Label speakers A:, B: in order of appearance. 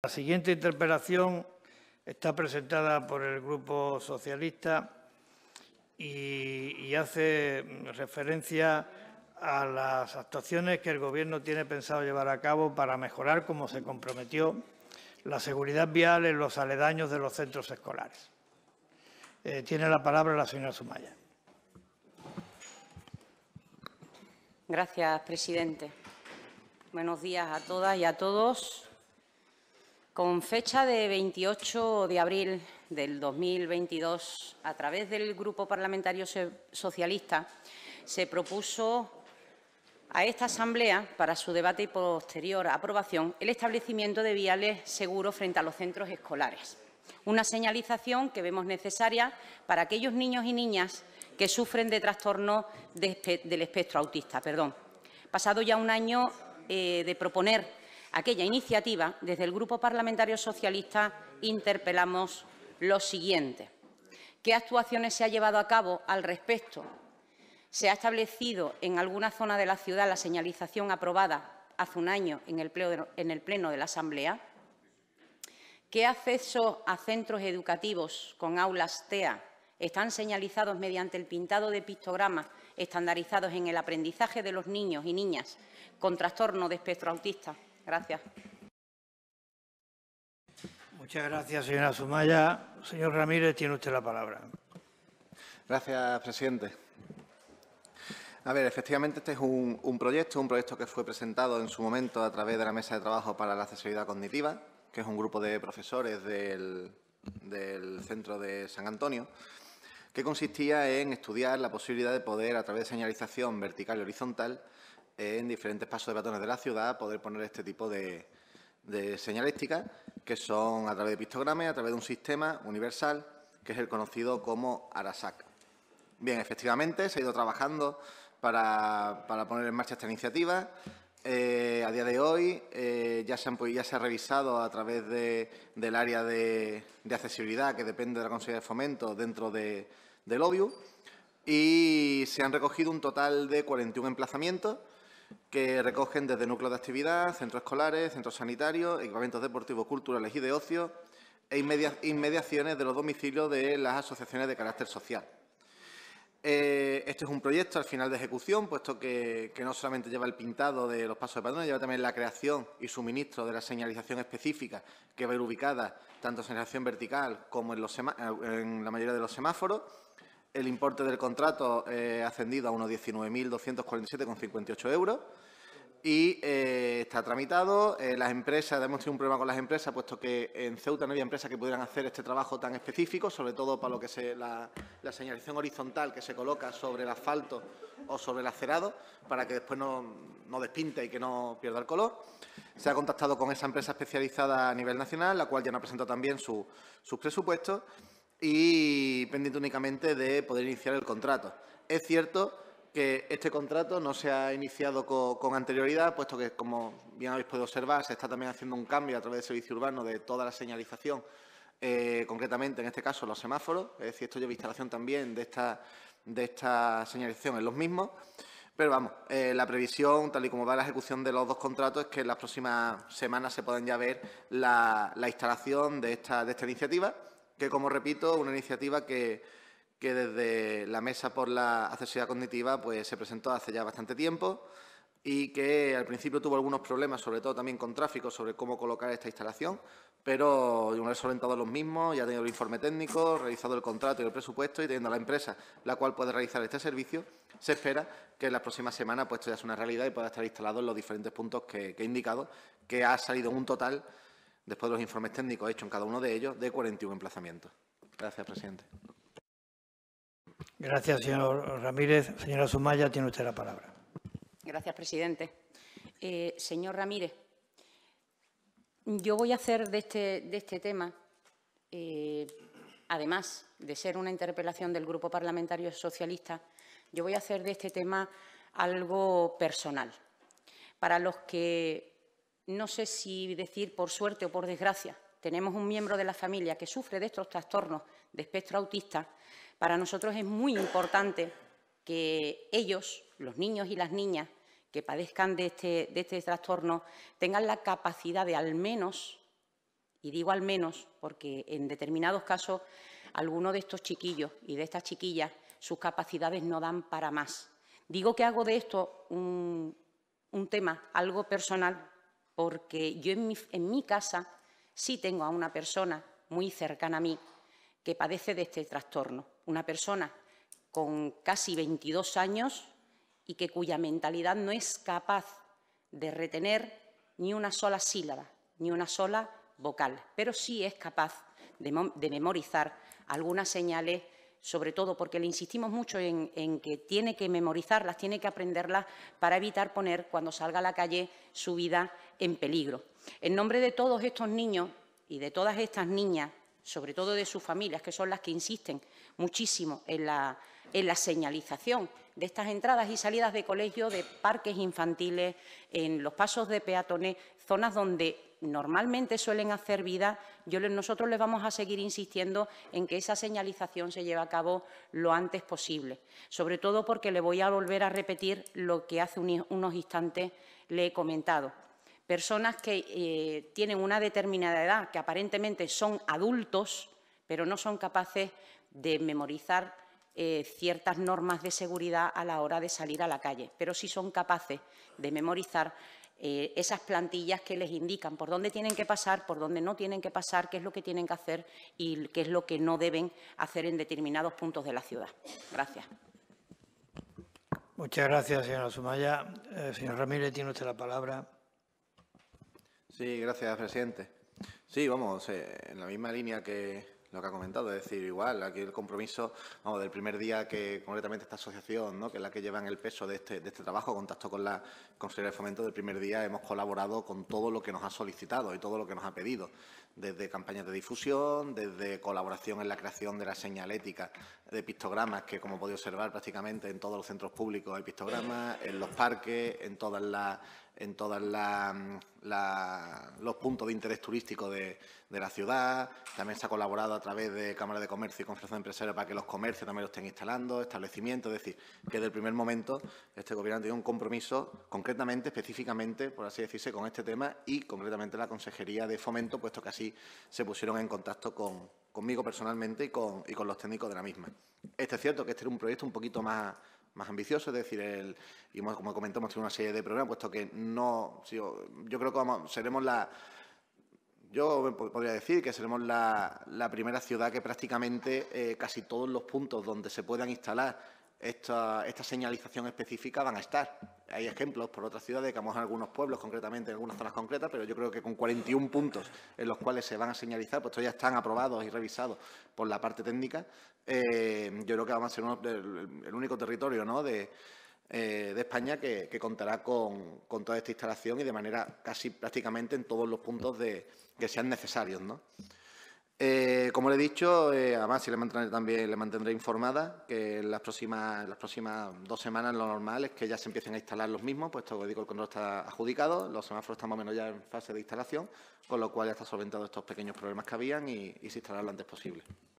A: La siguiente interpelación está presentada por el Grupo Socialista y, hace referencia a las actuaciones que el Gobierno tiene pensado llevar a cabo para mejorar, como se comprometió, la seguridad vial en los aledaños de los centros escolares. Eh, tiene la palabra la señora Sumaya.
B: Gracias, presidente. Buenos días a todas y a todos. Con fecha de 28 de abril del 2022, a través del Grupo Parlamentario Socialista, se propuso a esta Asamblea, para su debate y posterior aprobación, el establecimiento de viales seguros frente a los centros escolares. Una señalización que vemos necesaria para aquellos niños y niñas que sufren de trastorno del espectro autista. Perdón. Pasado ya un año eh, de proponer aquella iniciativa, desde el Grupo Parlamentario Socialista interpelamos lo siguiente. ¿Qué actuaciones se ha llevado a cabo al respecto? ¿Se ha establecido en alguna zona de la ciudad la señalización aprobada hace un año en el Pleno de, la Asamblea? ¿Qué acceso a centros educativos con aulas TEA están señalizados mediante el pintado de pictogramas estandarizados en el aprendizaje de los niños y niñas con trastorno de espectro autista? Gracias.
A: Muchas gracias, señora Sumaya. Señor Ramírez, tiene usted la palabra.
C: Gracias, presidente. A ver, efectivamente este es un, proyecto, un proyecto que fue presentado en su momento a través de la Mesa de Trabajo para la Accesibilidad Cognitiva, que es un grupo de profesores del, del Centro de San Antonio, que consistía en estudiar la posibilidad de poder, a través de señalización vertical y horizontal, en diferentes pasos de peatones de la ciudad poder poner este tipo de, señalística, que son a través de pictogramas, a través de un sistema universal, que es el conocido como ARASAC. Bien, efectivamente, se ha ido trabajando para, poner en marcha esta iniciativa. Eh, a día de hoy eh, ya, se han, ya se ha revisado a través del área de, accesibilidad, que depende de la Consejería de Fomento, dentro de, del OBIU, y se han recogido un total de 41 emplazamientos que recogen desde núcleos de actividad, centros escolares, centros sanitarios, equipamientos deportivos, culturales y de ocio e inmediaciones de los domicilios de las asociaciones de carácter social. Eh, este es un proyecto al final de ejecución, puesto que, no solamente lleva el pintado de los pasos de patrones, lleva también la creación y suministro de la señalización específica que va a ir ubicada tanto en señalización vertical como en la mayoría de los semáforos el importe del contrato eh, ascendido a unos 19.247,58 euros y eh, está tramitado. Eh, las empresas, hemos tenido un problema con las empresas, puesto que en Ceuta no había empresas que pudieran hacer este trabajo tan específico, sobre todo para lo que es la, señalización horizontal que se coloca sobre el asfalto o sobre el acerado, para que después no, despinte y que no pierda el color. Se ha contactado con esa empresa especializada a nivel nacional, la cual ya nos ha presentado también sus presupuestos y pendiente únicamente de poder iniciar el contrato. Es cierto que este contrato no se ha iniciado con, anterioridad, puesto que, como bien habéis podido observar, se está también haciendo un cambio a través del servicio urbano de toda la señalización, eh, concretamente, en este caso, los semáforos. Es decir, esto lleva instalación también de esta, de esta señalización en los mismos. Pero vamos, eh, la previsión, tal y como va la ejecución de los dos contratos, es que en las próximas semanas se puedan ya ver la, la instalación de esta, de esta iniciativa que, como repito, una iniciativa que, desde la Mesa por la Accesibilidad Cognitiva pues, se presentó hace ya bastante tiempo y que al principio tuvo algunos problemas, sobre todo también con tráfico, sobre cómo colocar esta instalación, pero una vez solventado los mismos, ya tenido el informe técnico, realizado el contrato y el presupuesto y teniendo la empresa la cual puede realizar este servicio, se espera que en las próximas semanas pues, esto ya sea una realidad y pueda estar instalado en los diferentes puntos que, que he indicado, que ha salido un total después de los informes técnicos hechos en cada uno de ellos, de 41 emplazamientos. Gracias, presidente.
A: Gracias, señor Ramírez. Señora Sumaya, tiene usted la palabra.
B: Gracias, presidente. Eh, señor Ramírez, yo voy a hacer de este, de este tema, eh, además de ser una interpelación del Grupo Parlamentario Socialista, yo voy a hacer de este tema algo personal. Para los que no sé si decir por suerte o por desgracia, tenemos un miembro de la familia que sufre de estos trastornos de espectro autista, para nosotros es muy importante que ellos, los niños y las niñas que padezcan de este, de este trastorno, tengan la capacidad de al menos Y digo al menos porque en determinados casos algunos de estos chiquillos y de estas chiquillas sus capacidades no dan para más. Digo que hago de esto un, tema, algo personal, porque yo en mi, casa sí tengo a una persona muy cercana a mí que padece de este trastorno, una persona con casi 22 años y que cuya mentalidad no es capaz de retener ni una sola sílaba, ni una sola vocal, pero sí es capaz de, memorizar algunas señales, sobre todo porque le insistimos mucho en, que tiene que memorizarlas, tiene que aprenderlas para evitar poner, cuando salga a la calle, su vida en peligro. En nombre de todos estos niños y de todas estas niñas, sobre todo de sus familias, que son las que insisten muchísimo en la, en la señalización de estas entradas y salidas de colegio, de parques infantiles, en los pasos de peatones, zonas donde normalmente suelen hacer vida, nosotros les vamos a seguir insistiendo en que esa señalización se lleve a cabo lo antes posible, sobre todo porque le voy a volver a repetir lo que hace unos instantes le he comentado. Personas que eh, tienen una determinada edad, que aparentemente son adultos, pero no son capaces de memorizar eh, ciertas normas de seguridad a la hora de salir a la calle, pero sí son capaces de memorizar eh, esas plantillas que les indican por dónde tienen que pasar, por dónde no tienen que pasar, qué es lo que tienen que hacer y qué es lo que no deben hacer en determinados puntos de la ciudad. Gracias.
A: Muchas gracias, señora Sumaya. Eh, señor Ramírez, tiene usted la palabra.
C: Sí, gracias, presidente. Sí, vamos, en la misma línea que, lo que ha comentado, es decir, igual, aquí el compromiso, vamos, del primer día que concretamente esta asociación, ¿no? que es la que lleva el peso de este, de este trabajo, contacto con la Consejería de Fomento, del primer día hemos colaborado con todo lo que nos ha solicitado y todo lo que nos ha pedido, desde campañas de difusión, desde colaboración en la creación de la señalética de pictogramas, que como podéis observar prácticamente en todos los centros públicos hay pictogramas, en los parques, en todas las en todos los puntos de interés turístico de, la ciudad. También se ha colaborado a través de Cámara de Comercio y Confederación Empresaria para que los comercios también lo estén instalando, establecimientos. Es decir, que desde el primer momento este Gobierno ha un compromiso concretamente, específicamente, por así decirse, con este tema y concretamente la Consejería de Fomento, puesto que así se pusieron en contacto conmigo personalmente y con, y con los técnicos de la misma. Este es cierto que este era un proyecto un poquito más más ambicioso, es decir, el, y como comentamos, una serie de programas, puesto que no, yo, creo que seremos la, yo podría decir que seremos la, primera ciudad que prácticamente eh, casi todos los puntos donde se puedan instalar esta, esta, señalización específica van a estar. Hay ejemplos por otras ciudades, que vamos a algunos pueblos concretamente, en algunas zonas concretas, pero yo creo que con 41 puntos en los cuales se van a señalizar, pues ya están aprobados y revisados por la parte técnica, eh, yo creo que vamos a ser el, único territorio eh, de España que, contará con, toda esta instalación y de manera casi prácticamente en todos los puntos que sean necesarios. Eh, como le he dicho, eh, además si le mantendré, también le mantendré informada que en las próximas, dos semanas lo normal es que ya se empiecen a instalar los mismos, puesto que digo, el control está adjudicado, los semáforos están más o menos ya en fase de instalación, con lo cual ya está solventado estos pequeños problemas que habían y, y se instalarán lo antes posible.